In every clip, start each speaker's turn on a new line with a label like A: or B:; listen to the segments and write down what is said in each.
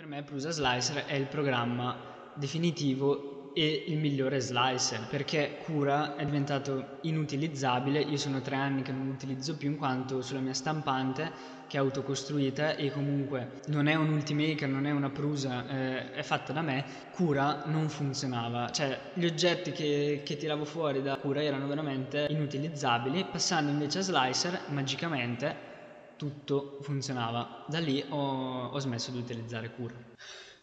A: Per me Prusa Slicer è il programma definitivo e il migliore slicer perché Cura è diventato inutilizzabile, io sono tre anni che non lo utilizzo più in quanto sulla mia stampante che è autocostruita e comunque non è un Ultimaker, non è una Prusa, eh, è fatta da me, Cura non funzionava, cioè gli oggetti che, che tiravo fuori da Cura erano veramente inutilizzabili, passando invece a Slicer magicamente tutto funzionava. Da lì ho, ho smesso di utilizzare cura.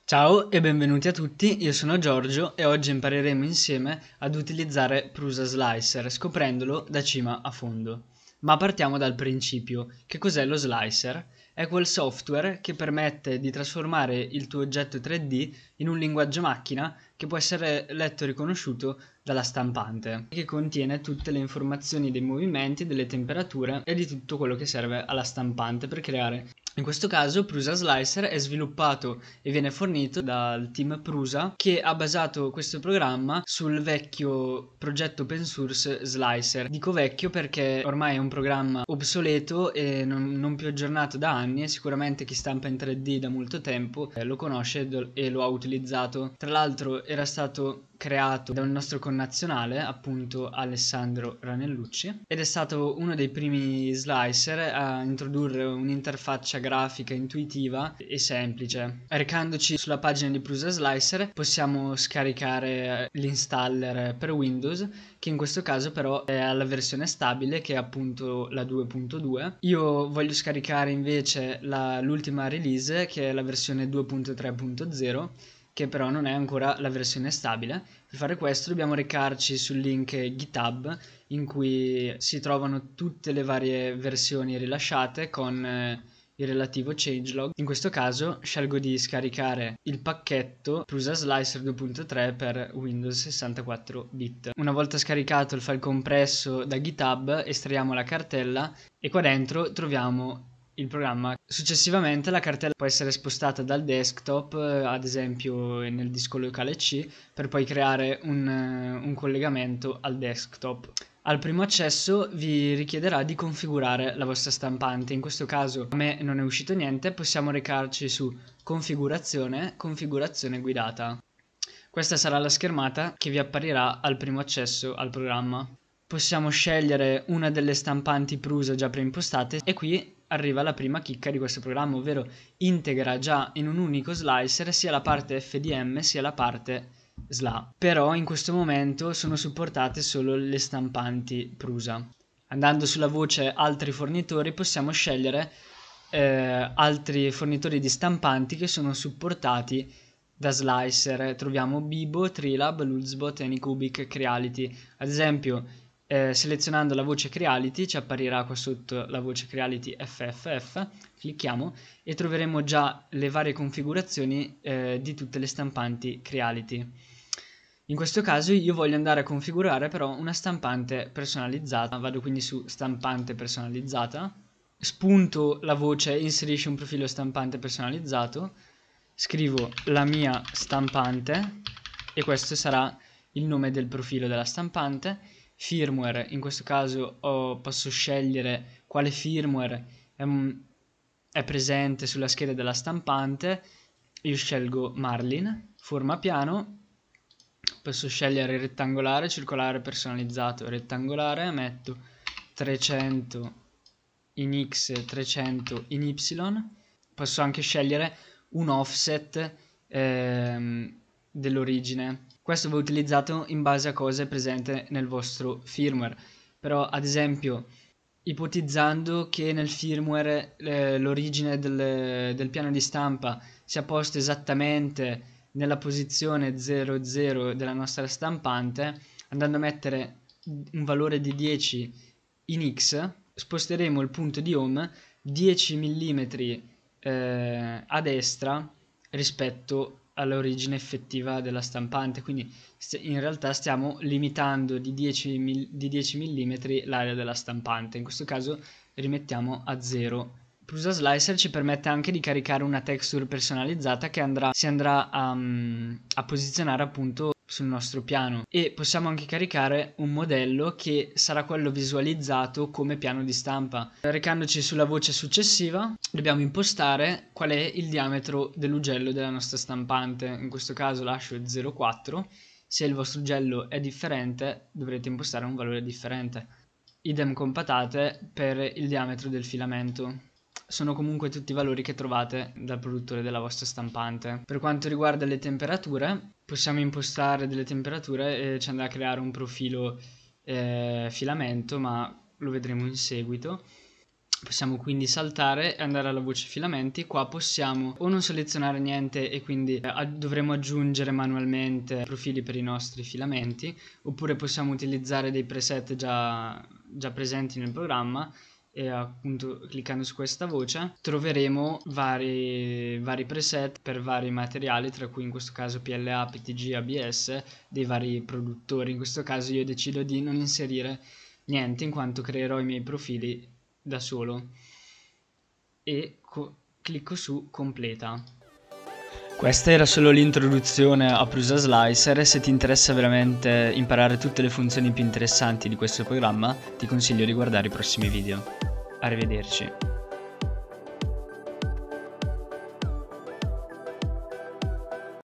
A: Ciao e benvenuti a tutti, io sono Giorgio e oggi impareremo insieme ad utilizzare Prusa Slicer scoprendolo da cima a fondo. Ma partiamo dal principio. Che cos'è lo slicer? È quel software che permette di trasformare il tuo oggetto 3D in un linguaggio macchina che può essere letto e riconosciuto dalla stampante, che contiene tutte le informazioni dei movimenti, delle temperature e di tutto quello che serve alla stampante per creare in questo caso Prusa Slicer è sviluppato e viene fornito dal team Prusa che ha basato questo programma sul vecchio progetto open source Slicer. Dico vecchio perché ormai è un programma obsoleto e non, non più aggiornato da anni e sicuramente chi stampa in 3D da molto tempo eh, lo conosce e lo ha utilizzato. Tra l'altro era stato creato da un nostro connazionale, appunto Alessandro Ranellucci, ed è stato uno dei primi slicer a introdurre un'interfaccia grafica intuitiva e semplice. Recandoci sulla pagina di Prusa Slicer possiamo scaricare l'installer per Windows, che in questo caso però è alla versione stabile, che è appunto la 2.2. Io voglio scaricare invece la, l'ultima release, che è la versione 2.3.0 che però non è ancora la versione stabile. Per fare questo dobbiamo recarci sul link GitHub in cui si trovano tutte le varie versioni rilasciate con eh, il relativo changelog. In questo caso scelgo di scaricare il pacchetto Prusa Slicer 2.3 per Windows 64 bit. Una volta scaricato il file compresso da GitHub estraiamo la cartella e qua dentro troviamo il programma. Successivamente la cartella può essere spostata dal desktop, eh, ad esempio nel disco locale C, per poi creare un, eh, un collegamento al desktop. Al primo accesso vi richiederà di configurare la vostra stampante, in questo caso a me non è uscito niente, possiamo recarci su configurazione, configurazione guidata. Questa sarà la schermata che vi apparirà al primo accesso al programma. Possiamo scegliere una delle stampanti Prusa già preimpostate e qui arriva la prima chicca di questo programma, ovvero integra già in un unico slicer sia la parte FDM sia la parte SLA. Però in questo momento sono supportate solo le stampanti Prusa. Andando sulla voce altri fornitori possiamo scegliere eh, altri fornitori di stampanti che sono supportati da slicer. Troviamo Bibo, Trilab, Lulzbot, Anycubic, Creality. Ad esempio eh, selezionando la voce Creality ci apparirà qua sotto la voce Creality FFF, clicchiamo e troveremo già le varie configurazioni eh, di tutte le stampanti Creality. In questo caso io voglio andare a configurare però una stampante personalizzata, vado quindi su stampante personalizzata, spunto la voce inserisci un profilo stampante personalizzato, scrivo la mia stampante e questo sarà il nome del profilo della stampante firmware, in questo caso oh, posso scegliere quale firmware è, è, presente sulla scheda della stampante, io scelgo Marlin, forma piano, posso scegliere rettangolare, circolare, personalizzato, rettangolare, metto 300 in X, 300 in Y, posso anche scegliere un offset ehm, dell'origine questo va utilizzato in base a cosa è presente nel vostro firmware. Però ad esempio ipotizzando che nel firmware eh, l'origine del, del, piano di stampa sia posto esattamente nella posizione 00 della nostra stampante, andando a mettere un valore di 10 in X, sposteremo il punto di home 10 mm eh, a destra rispetto all'origine effettiva della stampante, quindi in realtà stiamo limitando di 10, di 10 mm l'area della stampante, in questo caso rimettiamo a 0. Prusa Slicer ci permette anche di caricare una texture personalizzata che andrà, si andrà a, a posizionare appunto sul nostro piano e possiamo anche caricare un modello che sarà quello visualizzato come piano di stampa. Recandoci sulla voce successiva dobbiamo impostare qual è il diametro dell'ugello della nostra stampante, in questo caso lascio il 0,4, se il vostro ugello è differente dovrete impostare un valore differente. Idem con patate per il diametro del filamento sono comunque tutti valori che trovate dal produttore della vostra stampante. Per quanto riguarda le temperature, possiamo impostare delle temperature e ci andrà a creare un profilo eh, filamento, ma lo vedremo in seguito. Possiamo quindi saltare e andare alla voce filamenti, qua possiamo o non selezionare niente e quindi eh, dovremo aggiungere manualmente profili per i nostri filamenti, oppure possiamo utilizzare dei preset già, già presenti nel programma e appunto cliccando su questa voce troveremo vari, vari preset per vari materiali tra cui in questo caso PLA, PTG, ABS dei vari produttori. In questo caso io decido di non inserire niente in quanto creerò i miei profili da solo. E clicco su completa. Questa era solo l'introduzione a Prusa Slicer. Se ti interessa veramente imparare tutte le funzioni più interessanti di questo programma ti consiglio di guardare i prossimi video. Arrivederci.